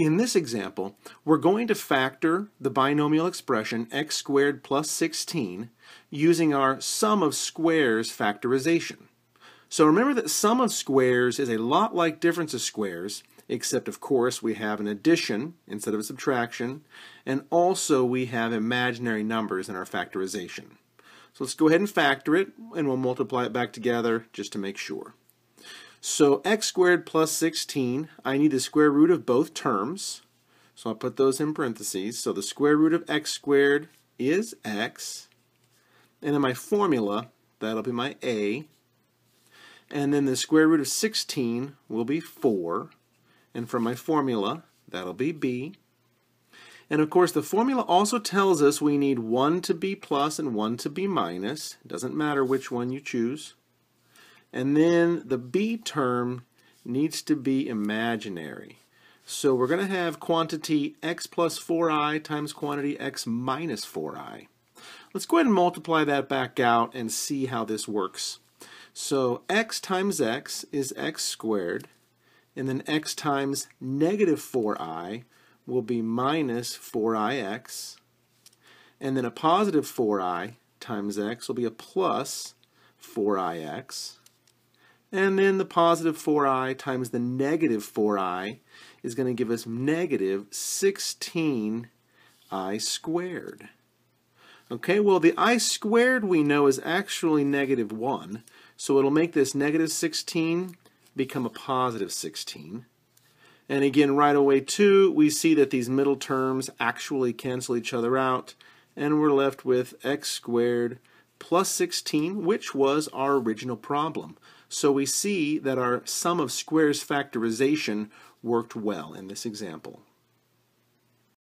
In this example, we're going to factor the binomial expression x squared plus 16 using our sum of squares factorization. So remember that sum of squares is a lot like difference of squares, except of course we have an addition instead of a subtraction, and also we have imaginary numbers in our factorization. So let's go ahead and factor it, and we'll multiply it back together just to make sure. So x squared plus 16, I need the square root of both terms. So I'll put those in parentheses. So the square root of x squared is x. And in my formula, that'll be my a. And then the square root of 16 will be 4. And from my formula, that'll be b. And of course, the formula also tells us we need 1 to be plus and 1 to be minus. It doesn't matter which one you choose. And then the b term needs to be imaginary. So we're going to have quantity x plus 4i times quantity x minus 4i. Let's go ahead and multiply that back out and see how this works. So x times x is x squared, and then x times negative 4i will be minus 4ix, and then a positive 4i times x will be a plus 4ix, and then the positive 4i times the negative 4i is going to give us negative 16i squared. Okay, well the i squared we know is actually negative 1, so it'll make this negative 16 become a positive 16. And again, right away too, we see that these middle terms actually cancel each other out, and we're left with x squared plus 16, which was our original problem. So we see that our sum of squares factorization worked well in this example.